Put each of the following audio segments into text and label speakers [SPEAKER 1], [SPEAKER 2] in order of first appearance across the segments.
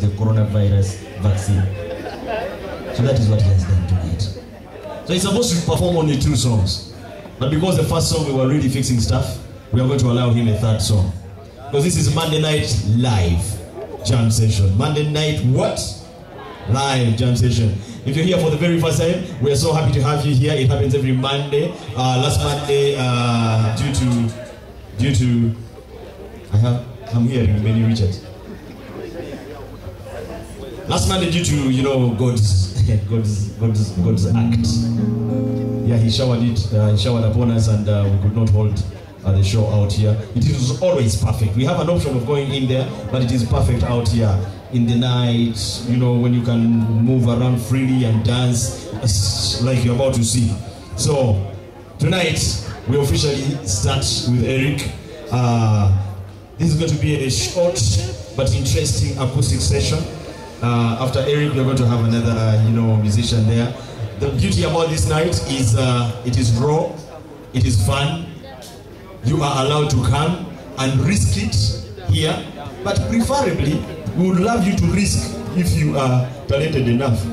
[SPEAKER 1] the coronavirus vaccine. So that is what he has done tonight. So he's supposed to perform only two songs. But because the first song we were really fixing stuff, we are going to allow him a third song. Because this is Monday night live jam session. Monday night what? Live jam session. If you're here for the very first time, we are so happy to have you here. It happens every Monday. Uh, last Monday, uh, due to due to I have I'm hearing Benny Richard. Last Monday, due to you know God's God's God's God's act, yeah, he showered it. Uh, he showered upon us, and uh, we could not hold uh, the show out here. It is always perfect. We have an option of going in there, but it is perfect out here in the night. You know when you can move around freely and dance like you're about to see. So tonight we officially start with Eric. Uh, this is going to be a short but interesting acoustic session. Uh, after Eric, we're going to have another, you know, musician there. The beauty about this night is uh, it is raw, it is fun. You are allowed to come and risk it here, but preferably, we would love you to risk if you are talented enough.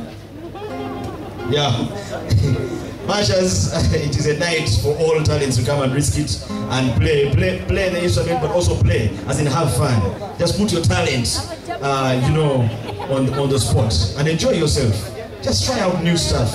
[SPEAKER 1] Yeah. Mashas, it is a night for all talents to come and risk it and play, play, play the instrument, but also play, as in have fun. Just put your talent, uh, you know, on on the spot and enjoy yourself. Just try out new stuff.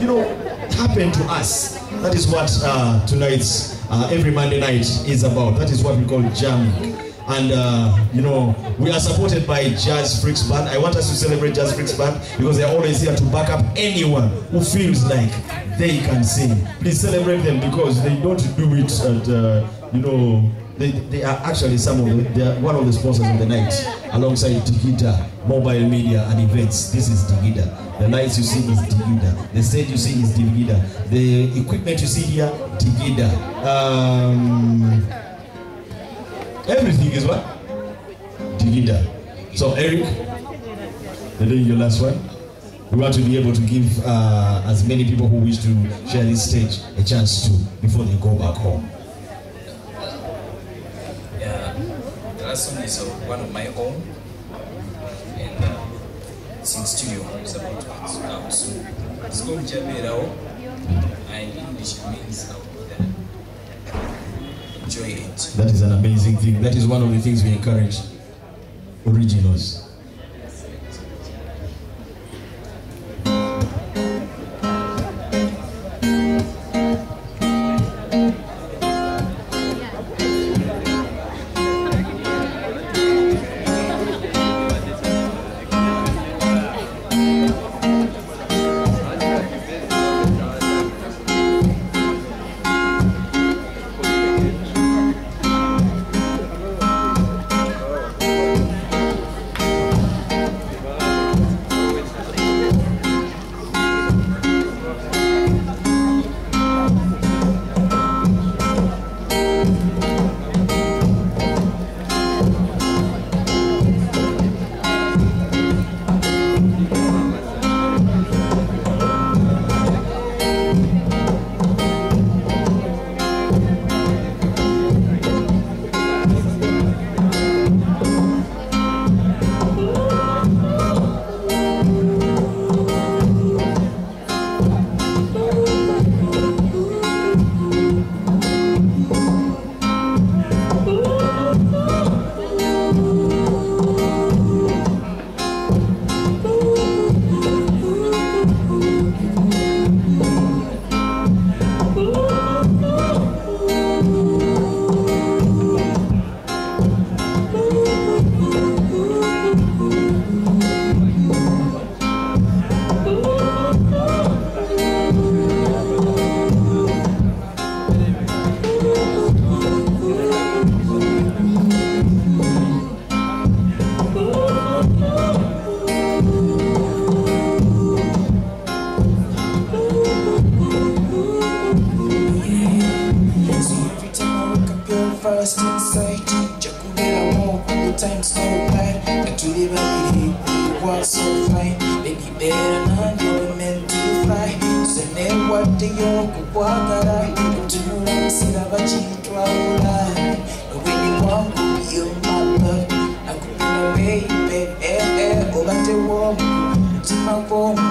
[SPEAKER 1] You know, happen to us. That is what uh, tonight's uh, every Monday night is about. That is what we call jamming. And uh, you know, we are supported by Jazz Freaks Band. I want us to celebrate Jazz Freaks Band because they're always here to back up anyone who feels like they can sing. Please celebrate them because they don't do it at uh, you know. They, they are actually some of the, they are one of the sponsors of the night alongside Digida mobile media and events. This is Digida. The lights you see is Digida. The stage you see is Digida. The equipment you see here, Digida. Um, Everything is what? Digida. So Eric, you're doing your last one. We want to be able to give uh, as many people who wish to share this stage a chance to before they go back home.
[SPEAKER 2] Yeah, the last song is uh, one of my own, and uh, it's in studio. It's about to come out soon. It's called Jabirao, and English means uh, enjoy it.
[SPEAKER 1] That is an amazing thing. That is one of the things we encourage. Originals.
[SPEAKER 3] lost inside Just where I walk the time so bad. And to live every day, really it was so fine Baby better not you were meant to fly do wadde y'okukwagala Ntunula musira bakintwawula Obwini When you're my be Nakupenda baby eh eh wall. Till my phone.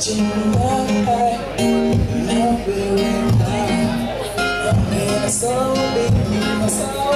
[SPEAKER 3] drifting by I'm in a